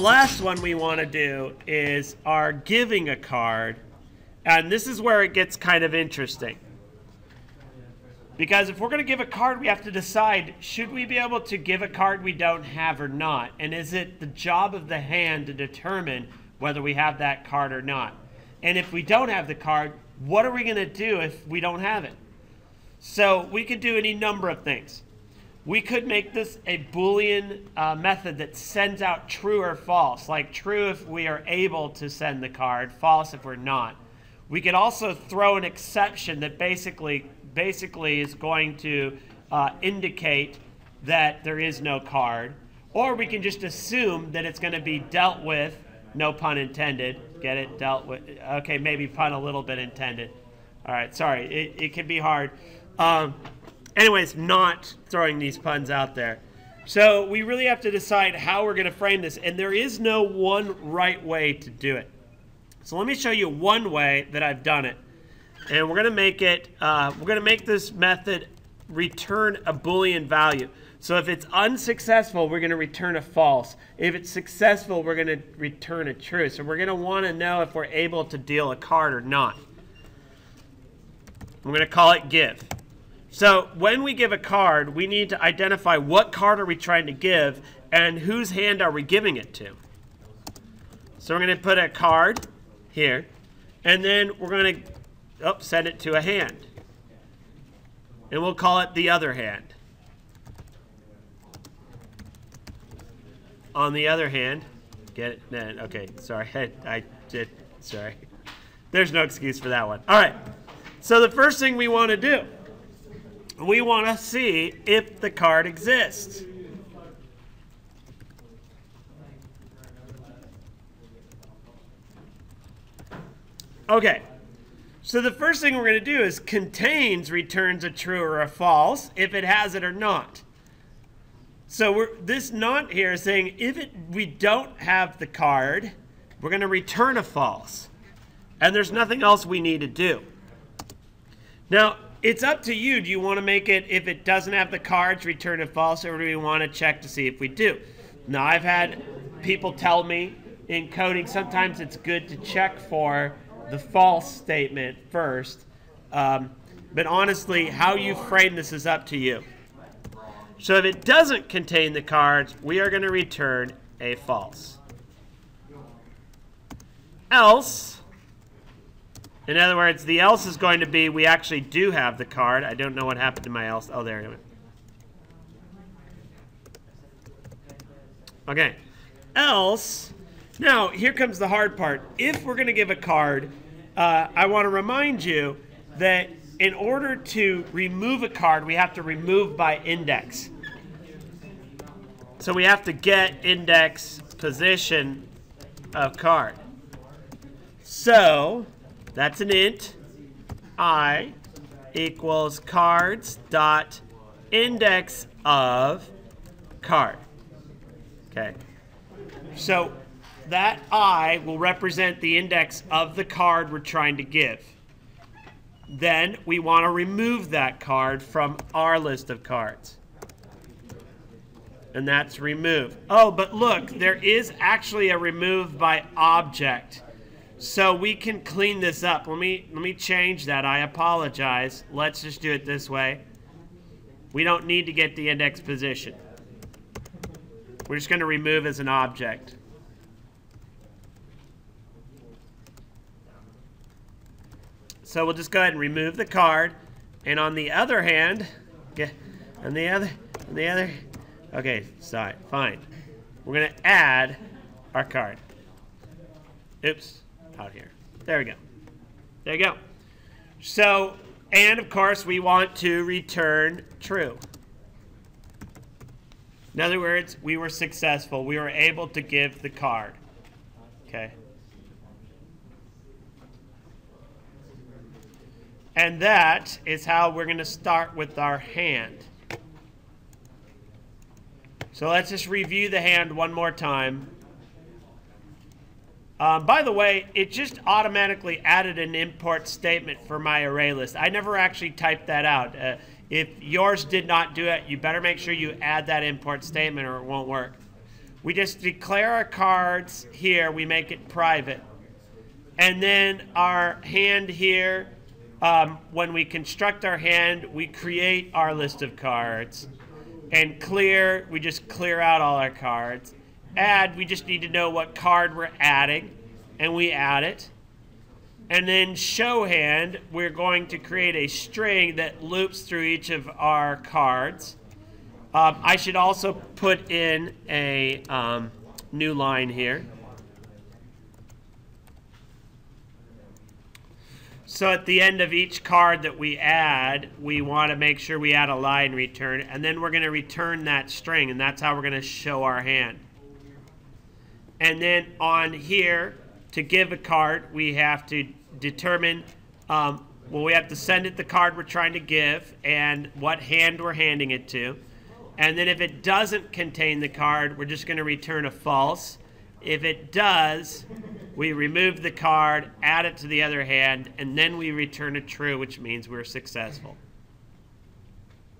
last one we want to do is our giving a card. And this is where it gets kind of interesting. Because if we're going to give a card, we have to decide should we be able to give a card we don't have or not? And is it the job of the hand to determine whether we have that card or not? And if we don't have the card, what are we going to do if we don't have it? So we could do any number of things. We could make this a Boolean uh, method that sends out true or false, like true if we are able to send the card, false if we're not. We could also throw an exception that basically basically is going to uh, indicate that there is no card. Or we can just assume that it's going to be dealt with, no pun intended. Get it? Dealt with. Okay, maybe pun a little bit intended. All right, sorry. It, it can be hard. Um, anyways, not throwing these puns out there. So we really have to decide how we're going to frame this. And there is no one right way to do it. So let me show you one way that I've done it and we're going to make it, uh, we're going to make this method return a Boolean value. So if it's unsuccessful, we're going to return a false. If it's successful, we're going to return a true. So we're going to want to know if we're able to deal a card or not. We're going to call it give. So when we give a card, we need to identify what card are we trying to give and whose hand are we giving it to. So we're going to put a card here, and then we're going to oh, send it to a hand. And we'll call it the other hand. On the other hand, get it? Then okay, sorry, I, I did, sorry. There's no excuse for that one. All right, so the first thing we want to do, we want to see if the card exists. Okay, so the first thing we're going to do is contains returns a true or a false if it has it or not. So we're, this not here is saying if it, we don't have the card, we're going to return a false. And there's nothing else we need to do. Now, it's up to you. Do you want to make it, if it doesn't have the cards, return a false, or do we want to check to see if we do? Now, I've had people tell me in coding sometimes it's good to check for the false statement first. Um, but honestly, how you frame this is up to you. So if it doesn't contain the cards, we are going to return a false. Else, in other words, the else is going to be we actually do have the card. I don't know what happened to my else. Oh, there it went. Okay. Else, now here comes the hard part. If we're going to give a card, uh, I want to remind you that in order to remove a card, we have to remove by index. So we have to get index position of card. So that's an int i equals cards dot index of card. Okay. So that I will represent the index of the card we're trying to give. Then we want to remove that card from our list of cards. And that's remove. Oh, but look, there is actually a remove by object. So we can clean this up. Let me let me change that. I apologize. Let's just do it this way. We don't need to get the index position. We're just going to remove as an object. So we'll just go ahead and remove the card. And on the other hand, get on the other, on the other, okay, sorry, fine. We're gonna add our card. Oops, here. There we go. There you go. So, and of course, we want to return true. In other words, we were successful. We were able to give the card. Okay. And that is how we're going to start with our hand. So let's just review the hand one more time. Um, by the way, it just automatically added an import statement for my array list. I never actually typed that out. Uh, if yours did not do it, you better make sure you add that import statement or it won't work. we just declare our cards here, we make it private. And then our hand here, um, when we construct our hand, we create our list of cards. And clear, we just clear out all our cards. Add, we just need to know what card we're adding, and we add it. And then show hand, we're going to create a string that loops through each of our cards. Um, I should also put in a um, new line here. So at the end of each card that we add, we want to make sure we add a line return, and then we're going to return that string, and that's how we're going to show our hand. And then on here, to give a card, we have to determine, um, well, we have to send it the card we're trying to give and what hand we're handing it to. And then if it doesn't contain the card, we're just going to return a false. If it does, we remove the card, add it to the other hand, and then we return a true, which means we're successful.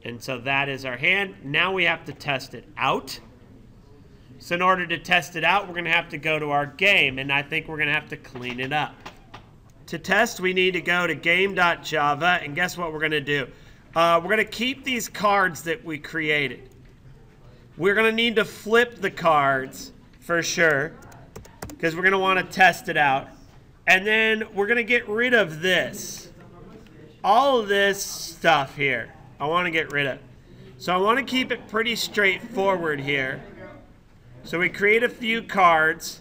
And so that is our hand. Now we have to test it out. So in order to test it out, we're going to have to go to our game, and I think we're going to have to clean it up. To test, we need to go to game.java, and guess what we're going to do? Uh, we're going to keep these cards that we created. We're going to need to flip the cards for sure because we're going to want to test it out. And then we're going to get rid of this. All of this stuff here, I want to get rid of. So I want to keep it pretty straightforward here. So we create a few cards.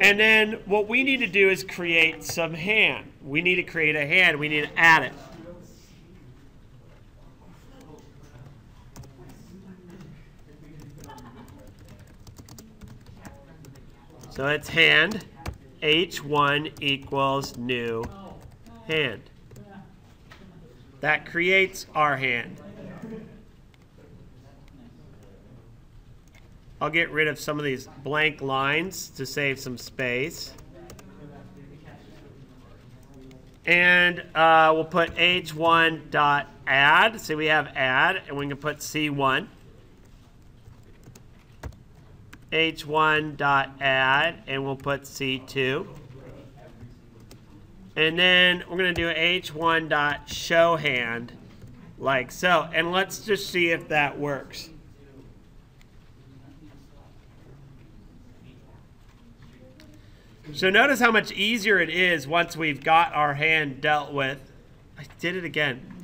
And then what we need to do is create some hand. We need to create a hand. We need to add it. So it's hand. H1 equals new hand. That creates our hand. I'll get rid of some of these blank lines to save some space. And uh, we'll put h1 dot add. So we have add, and we can put c1 h1 dot add and we'll put c2 and then we're going to do h1 dot show hand like so and let's just see if that works so notice how much easier it is once we've got our hand dealt with. I did it again.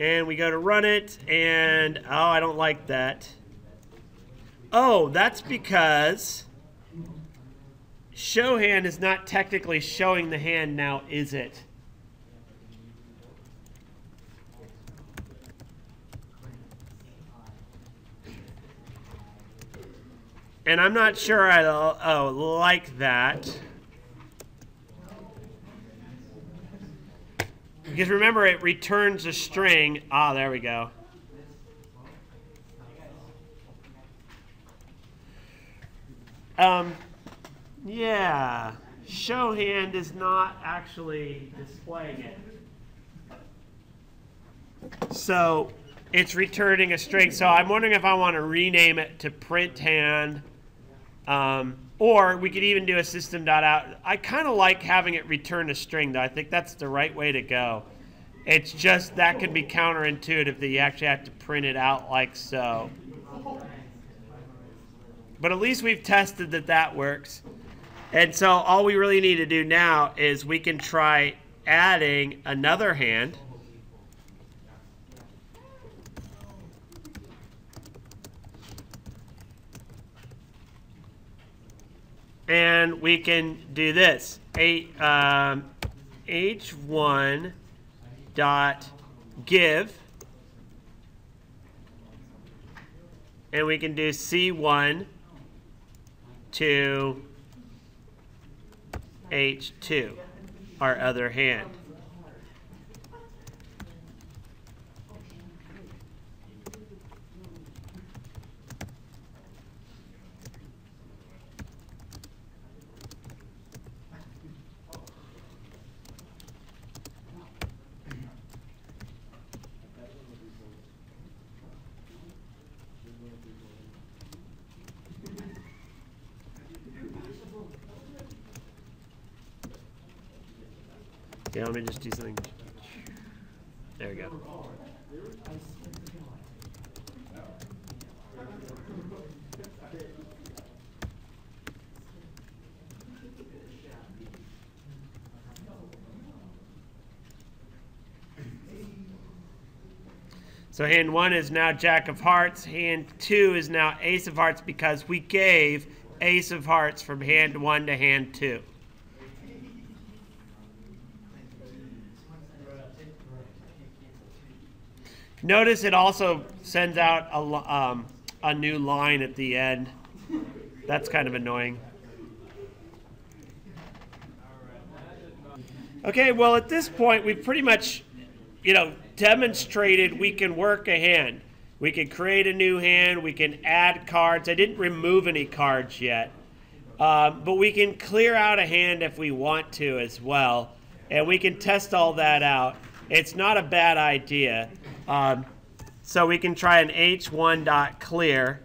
And we go to run it and oh I don't like that. Oh, that's because show hand is not technically showing the hand now, is it? And I'm not sure I oh, like that. Because remember, it returns a string. Ah, there we go. Um, yeah, show hand is not actually displaying it. So it's returning a string. So I'm wondering if I want to rename it to print hand. Um, or we could even do a system.out. I kind of like having it return a string, though. I think that's the right way to go. It's just that could be counterintuitive that you actually have to print it out like so. But at least we've tested that that works. And so all we really need to do now is we can try adding another hand. And we can do this. A, um, H1 dot give. And we can do C1 to H2, our other hand. Yeah, let me just do something. There we go. So hand one is now Jack of Hearts. Hand two is now Ace of Hearts because we gave Ace of Hearts from hand one to hand two. Notice it also sends out a, um, a new line at the end. That's kind of annoying. Okay, well, at this point, we've pretty much, you know, demonstrated we can work a hand. We can create a new hand. We can add cards. I didn't remove any cards yet. Um, but we can clear out a hand if we want to as well. And we can test all that out. It's not a bad idea. Um, so we can try an h1 dot clear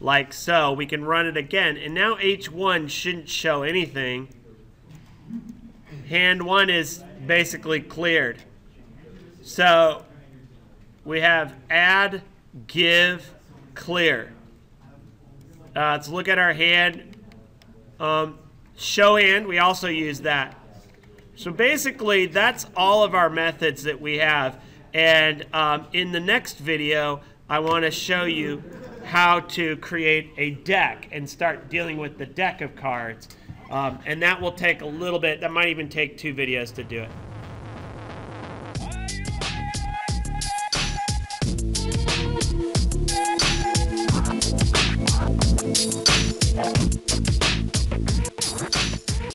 like so. We can run it again. And now h1 shouldn't show anything. Hand 1 is basically cleared. So we have add, give, clear. Uh, let's look at our hand. Um, show hand, we also use that. So basically, that's all of our methods that we have. And um, in the next video, I want to show you how to create a deck and start dealing with the deck of cards. Um, and that will take a little bit, that might even take two videos to do it.